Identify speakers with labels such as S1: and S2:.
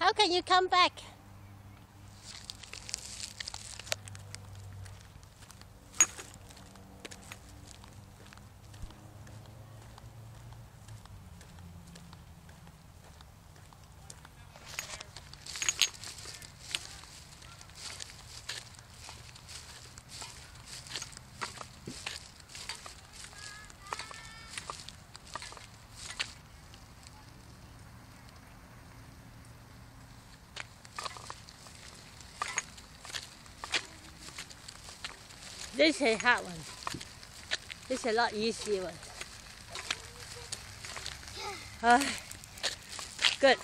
S1: How can you come back? This is a hard one. This is a lot easier one. Uh, good.